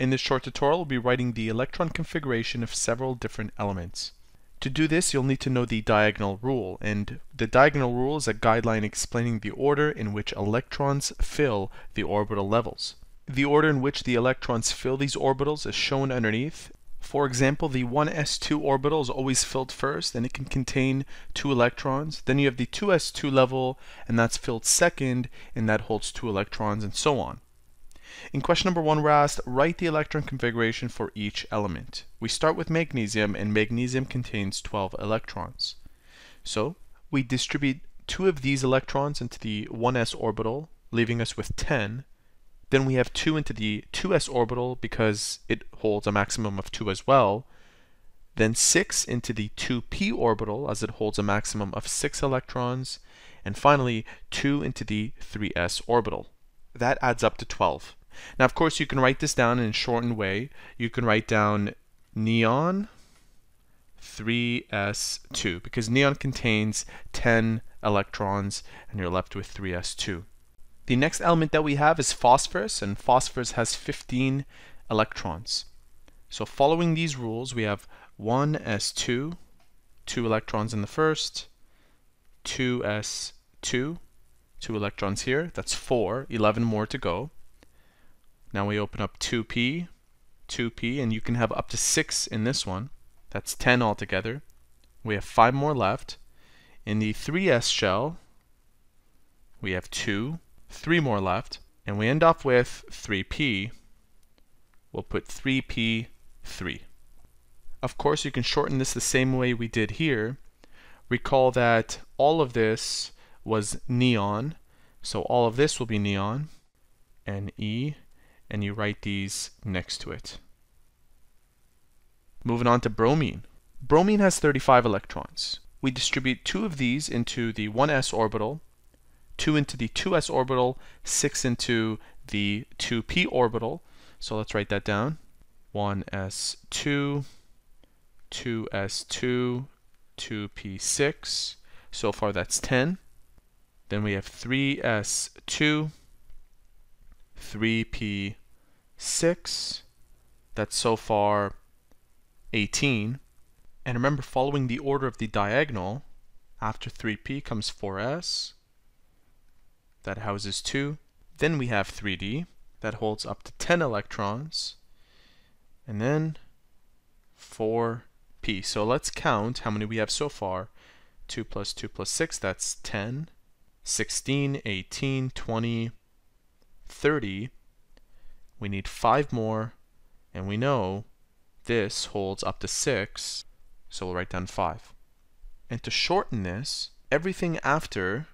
In this short tutorial, we'll be writing the electron configuration of several different elements. To do this, you'll need to know the diagonal rule, and the diagonal rule is a guideline explaining the order in which electrons fill the orbital levels. The order in which the electrons fill these orbitals is shown underneath. For example, the 1s2 orbital is always filled first, and it can contain two electrons. Then you have the 2s2 level, and that's filled second, and that holds two electrons, and so on. In question number one, we're asked, write the electron configuration for each element. We start with magnesium, and magnesium contains 12 electrons. So, we distribute two of these electrons into the 1s orbital, leaving us with 10. Then we have two into the 2s orbital because it holds a maximum of 2 as well. Then 6 into the 2p orbital as it holds a maximum of 6 electrons. And finally, 2 into the 3s orbital. That adds up to 12. Now, of course, you can write this down in a shortened way. You can write down neon 3s2 because neon contains 10 electrons and you're left with 3s2. The next element that we have is phosphorus and phosphorus has 15 electrons. So following these rules we have 1s2, 2 electrons in the first, 2s2, 2 electrons here, that's 4, 11 more to go. Now we open up 2p, 2p, and you can have up to 6 in this one. That's 10 altogether. We have 5 more left. In the 3s shell, we have 2, 3 more left, and we end up with 3p. We'll put 3p, 3. Of course, you can shorten this the same way we did here. Recall that all of this was neon, so all of this will be neon, Ne, and you write these next to it. Moving on to bromine. Bromine has 35 electrons. We distribute two of these into the 1s orbital, two into the 2s orbital, six into the 2p orbital. So let's write that down. 1s2, 2s2, 2p6. So far that's 10. Then we have 3s2, 3p 6. That's so far 18. And remember, following the order of the diagonal, after 3p comes 4s. That houses 2. Then we have 3d. That holds up to 10 electrons. And then 4p. So let's count how many we have so far. 2 plus 2 plus 6, that's 10. 16, 18, 20, 30. We need five more, and we know this holds up to six, so we'll write down five. And to shorten this, everything after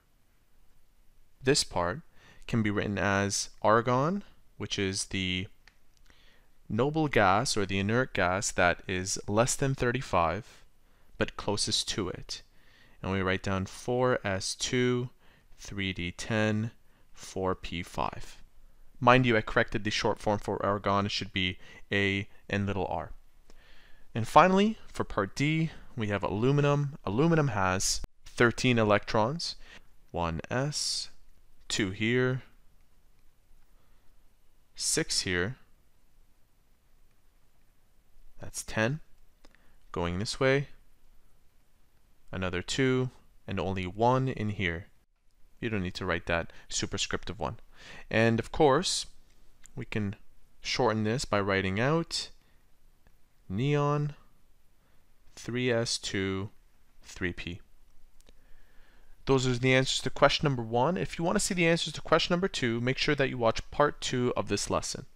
this part can be written as argon, which is the noble gas or the inert gas that is less than 35 but closest to it. And we write down 4s2, 3d10, 4p5. Mind you, I corrected the short form for argon. It should be A and little r. And finally, for part D, we have aluminum. Aluminum has 13 electrons. 1s, 2 here, 6 here. That's 10. Going this way, another 2, and only 1 in here. You don't need to write that superscriptive one. And of course, we can shorten this by writing out neon 3s2 3p. Those are the answers to question number one. If you want to see the answers to question number two, make sure that you watch part two of this lesson.